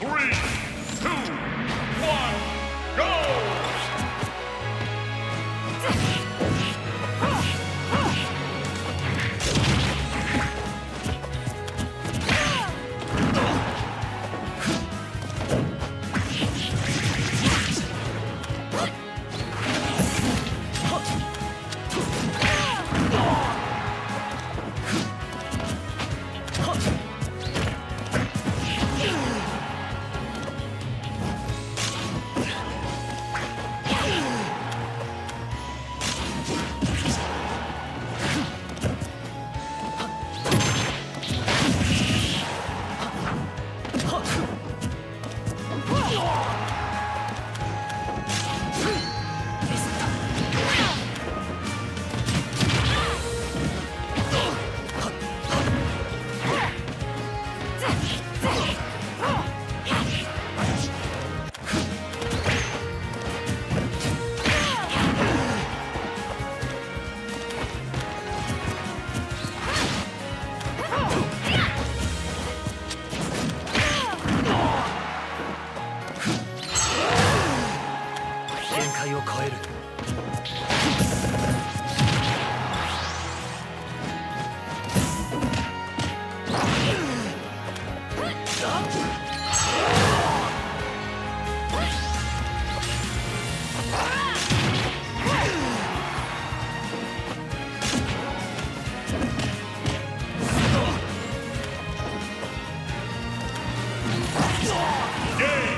Three, 界を超える。ゲーム